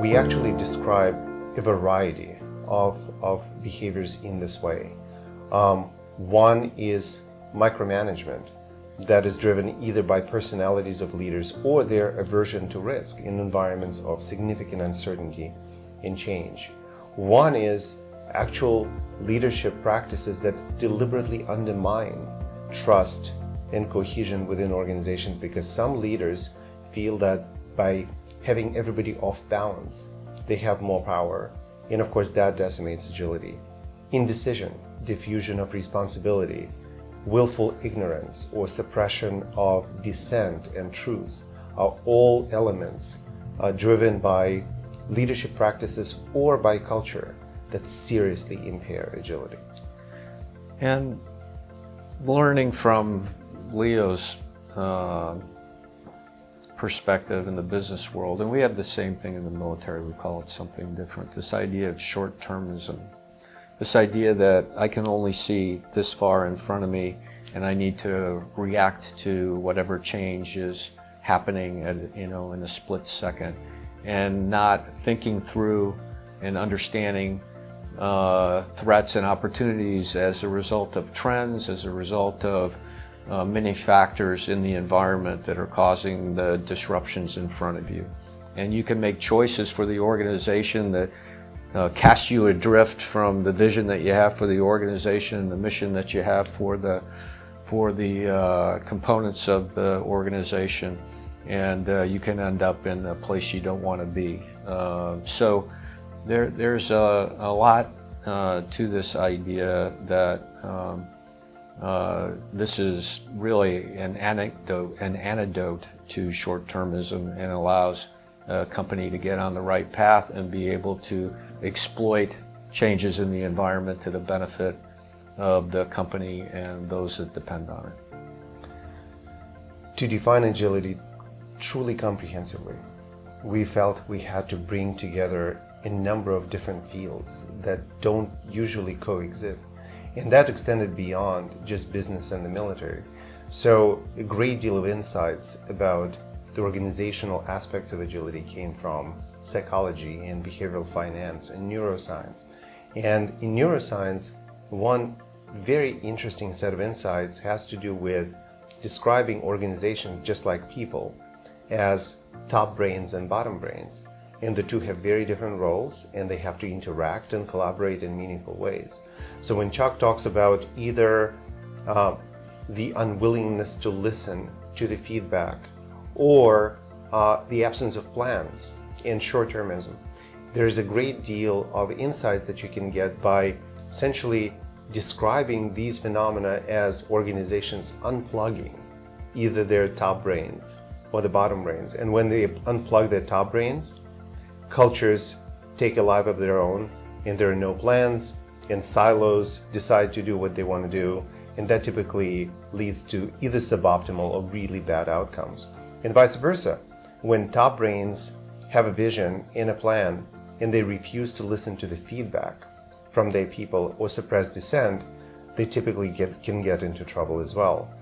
we actually describe a variety of, of behaviors in this way. Um, one is micromanagement that is driven either by personalities of leaders or their aversion to risk in environments of significant uncertainty and change. One is actual leadership practices that deliberately undermine trust and cohesion within organizations because some leaders feel that by having everybody off balance, they have more power. And of course, that decimates agility. Indecision, diffusion of responsibility, willful ignorance or suppression of dissent and truth are all elements uh, driven by leadership practices or by culture that seriously impair agility. And learning from Leo's uh, perspective in the business world, and we have the same thing in the military, we call it something different, this idea of short-termism. This idea that I can only see this far in front of me and I need to react to whatever change is happening at, you know, in a split second. And not thinking through and understanding uh, threats and opportunities as a result of trends, as a result of uh, many factors in the environment that are causing the disruptions in front of you. And you can make choices for the organization that uh, cast you adrift from the vision that you have for the organization, and the mission that you have for the for the uh, components of the organization, and uh, you can end up in a place you don't want to be. Uh, so there, there's a, a lot uh, to this idea that um, uh, this is really an anecdote, an antidote to short-termism, and allows a company to get on the right path and be able to exploit changes in the environment to the benefit of the company and those that depend on it. To define agility truly comprehensively, we felt we had to bring together a number of different fields that don't usually coexist. And that extended beyond just business and the military. So a great deal of insights about the organizational aspects of agility came from psychology and behavioral finance and neuroscience. And in neuroscience, one very interesting set of insights has to do with describing organizations just like people as top brains and bottom brains. And the two have very different roles and they have to interact and collaborate in meaningful ways. So when Chuck talks about either uh, the unwillingness to listen to the feedback or uh, the absence of plans and short-termism, there is a great deal of insights that you can get by essentially describing these phenomena as organizations unplugging either their top brains or the bottom brains. And when they unplug their top brains, cultures take a life of their own and there are no plans and silos decide to do what they want to do and that typically leads to either suboptimal or really bad outcomes. And vice versa. When top brains have a vision and a plan and they refuse to listen to the feedback from their people or suppress dissent, they typically get, can get into trouble as well.